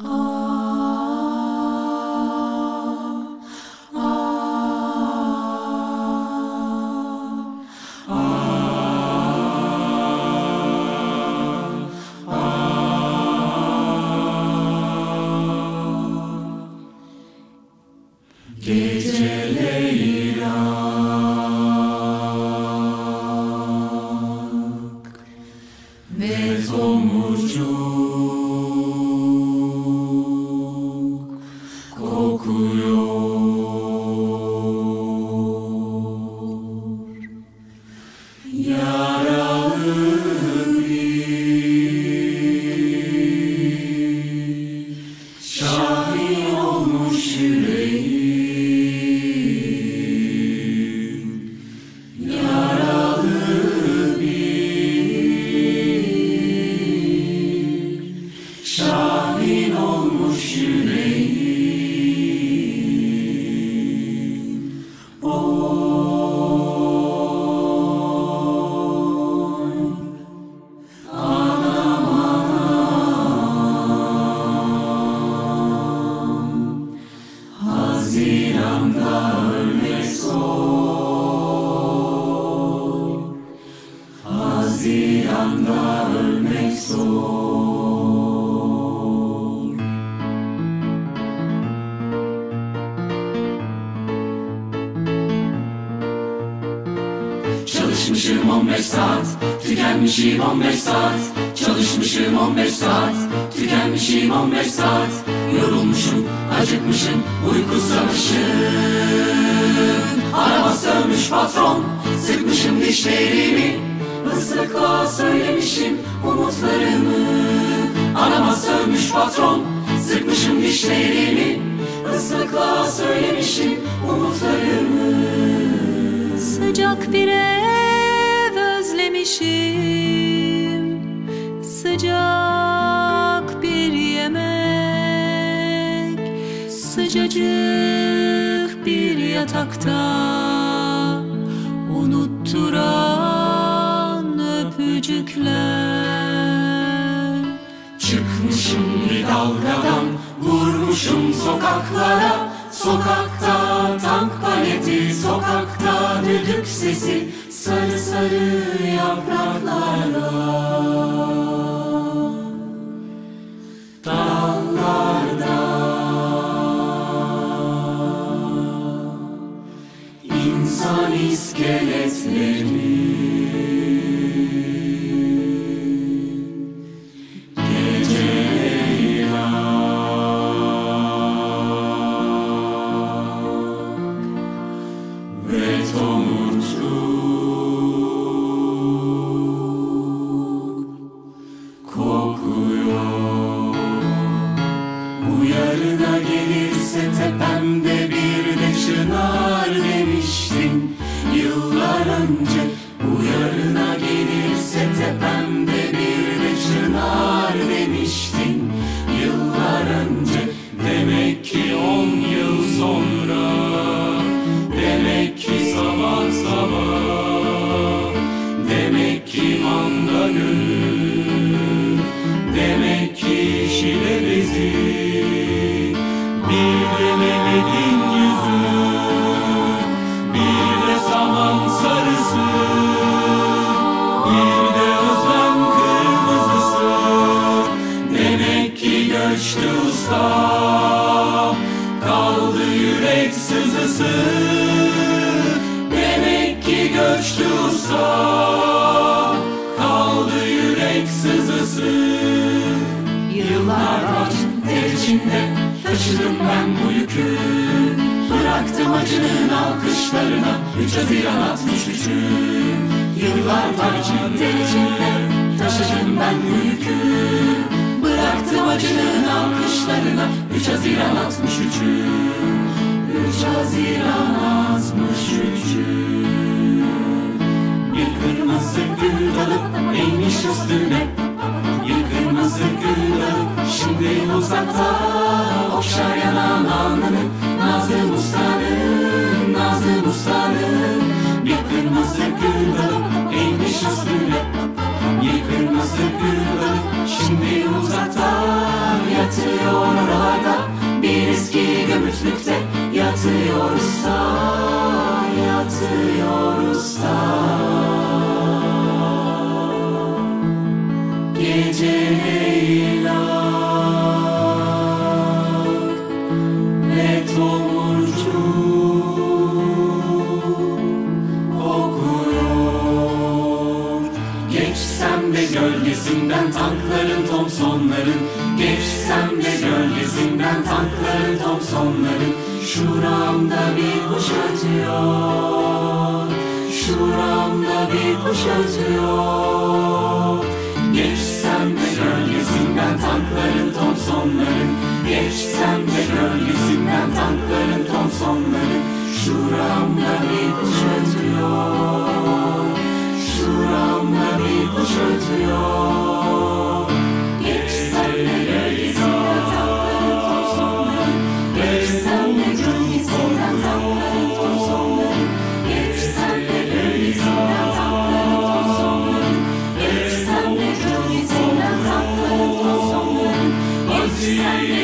Oh. Dziękuję. Çalışmışım 15 saat Tükenmişim 15 saat. Çalışmışım 15 saat Tükenmişim 15 saat. Yorulmuşum, acıkmışım, uykusamışım Araba sövmüş patron Sıkmışım dişlerimi. Islıkla söylemişim umutlarımı. Anama sövmüş patron Sıkmışım dişlerimi. Islıkla söylemişim umutlarımı Sıcak bir ev özlemişim. Sıcak bir yemek. Sıcacık bir yatakta Unutturan öpücükler. Çıkmışım bir dalgadan Vurmuşum sokaklara. Sokakta tank paleti Sokakta sesi Sarı sarı yapraklarda pam yüzü Bir de saman sarısı Bir de özlem kırmızısı. Demek ki göçtü usta Kaldı yürek sızısı. Demek ki göçtü usta Kaldı yürek sızısı. Yıllarca ter içinde taşıdım ben bu yükü Bıraktım acının alkışlarına. Üç Haziran 63'ü Yıllarca ter içinde taşıdım ben bu yükü Bıraktım acının alkışlarına. 3 Haziran 63'ü 3 Haziran 63'ü Bir kırmızı gül dalı eğmiş üstüne. Bir kırmızı gül dalı şimdi uzakta eğmiş üstüne Bir kırmızı gül şimdi uzakta yatıyor oralarda Bir eski gömütlükte Geçsem de gölgesinden tankların Thompsonların. Geçsem de gölgesinden tankların Thompsonların. Şuramda bir kuş ötüyor. Şuramda bir kuş ötüyor. Geçsem de gölgesinden tankların Thompsonların. Geçsem de gölgesinden tankların Thompsonların. Şuramda bir kuş ötüyor Yeah.